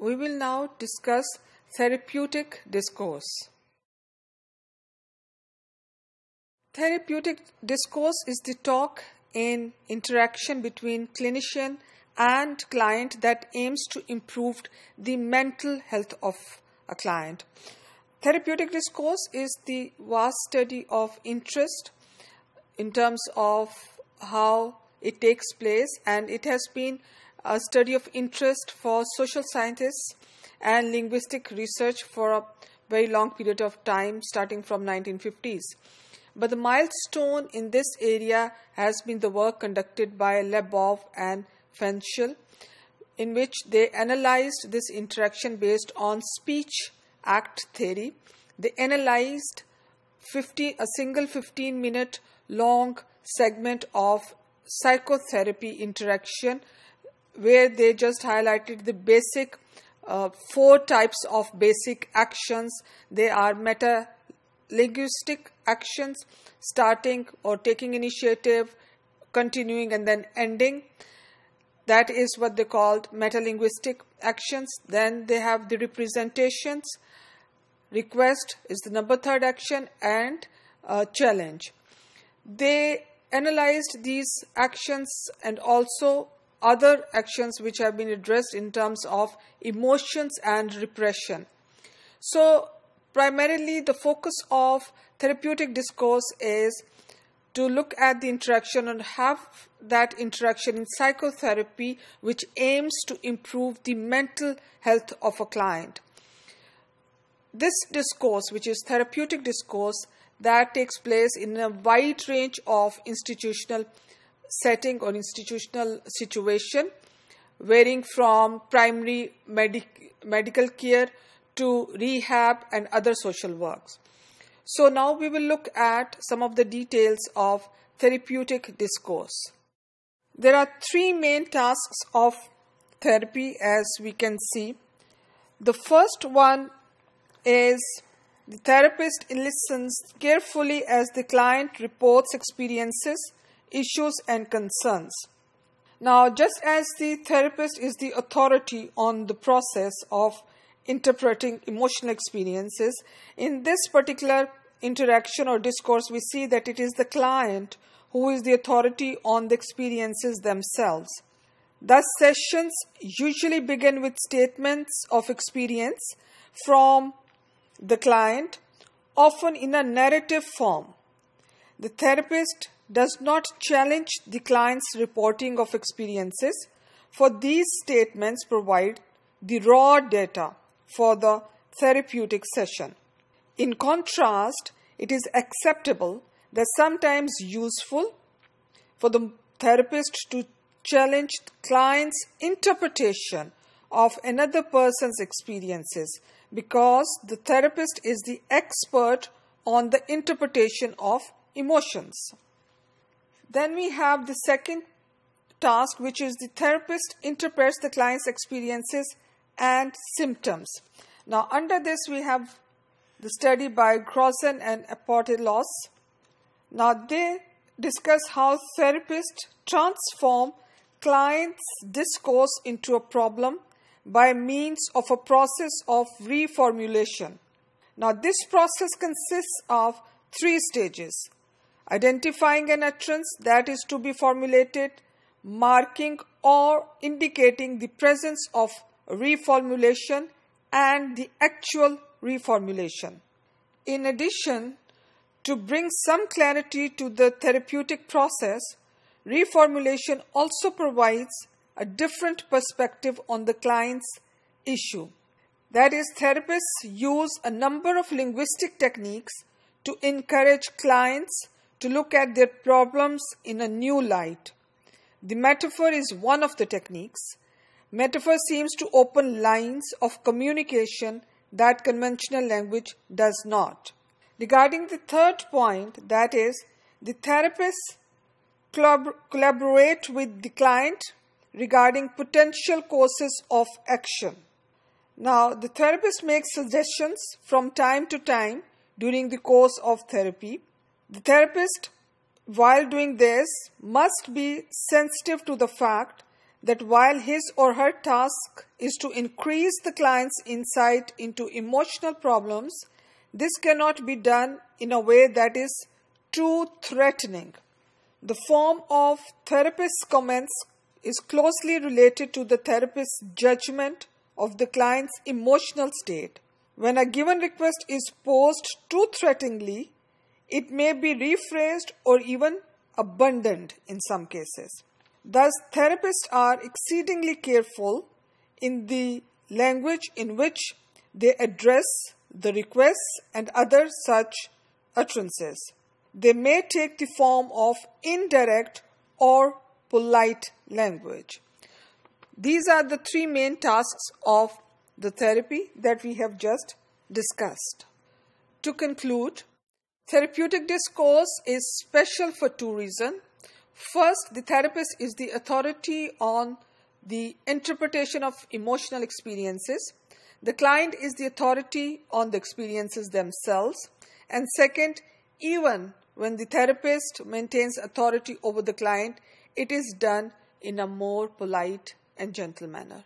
we will now discuss therapeutic discourse. Therapeutic discourse is the talk in interaction between clinician and client that aims to improve the mental health of a client. Therapeutic discourse is the vast study of interest in terms of how it takes place, and it has been a study of interest for social scientists and linguistic research for a very long period of time, starting from 1950s. But the milestone in this area has been the work conducted by Labov and Fanshel, in which they analyzed this interaction based on speech act theory. They analyzed 50, a single 15 minute long segment of psychotherapy interaction where they just highlighted the basic uh, four types of basic actions. They are meta linguistic actions, starting or taking initiative, continuing, and then ending. That is what they called metalinguistic actions. Then they have the representations. Request is the number third action, and uh, challenge. They analyzed these actions and also other actions which have been addressed in terms of emotions and repression. So, primarily, the focus of therapeutic discourse is to look at the interaction and have that interaction in psychotherapy, which aims to improve the mental health of a client. This discourse, which is therapeutic discourse, that takes place in a wide range of institutional setting or institutional situation, varying from primary medic- medical care to rehab and other social works. So, now we will look at some of the details of therapeutic discourse. There are three main tasks of therapy as we can see. The first one is the therapist listens carefully as the client reports experiences issues and concerns. Now, just as the therapist is the authority on the process of interpreting emotional experiences, in this particular interaction or discourse, we see that it is the client who is the authority on the experiences themselves. Thus, sessions usually begin with statements of experience from the client, often in a narrative form. The therapist does not challenge the client's reporting of experiences, for these statements provide the raw data for the therapeutic session. In contrast, it is acceptable that sometimes useful for the therapist to challenge the client's interpretation of another person's experiences because the therapist is the expert on the interpretation of emotions. Then we have the second task, which is the therapist interprets the client's experiences and symptoms. Now, under this, we have the study by Grossen and Apothéloz. Now, they discuss how therapists transform clients' discourse into a problem by means of a process of reformulation. Now, this process consists of three stages identifying an utterance that is to be formulated, marking or indicating the presence of reformulation and the actual reformulation. In addition, to bring some clarity to the therapeutic process, reformulation also provides a different perspective on the client's issue. That is, therapists use a number of linguistic techniques to encourage clients to look at their problems in a new light. The metaphor is one of the techniques. Metaphor seems to open lines of communication that conventional language does not. Regarding the third point, that is, the therapists collaborate with the client regarding potential courses of action. Now, the therapist makes suggestions from time to time during the course of therapy. The therapist, while doing this, must be sensitive to the fact that while his or her task is to increase the client's insight into emotional problems, this cannot be done in a way that is too threatening. The form of therapist's comments is closely related to the therapist's judgment of the client's emotional state. When a given request is posed too threateningly, it may be rephrased or even abandoned in some cases. Thus, therapists are exceedingly careful in the language in which they address the requests and other such utterances. They may take the form of indirect or polite language. These are the three main tasks of the therapy that we have just discussed. To conclude, therapeutic discourse is special for two reasons. First, the therapist is the authority on the interpretation of emotional experiences. The client is the authority on the experiences themselves. And second, even when the therapist maintains authority over the client, it is done in a more polite and gentle manner.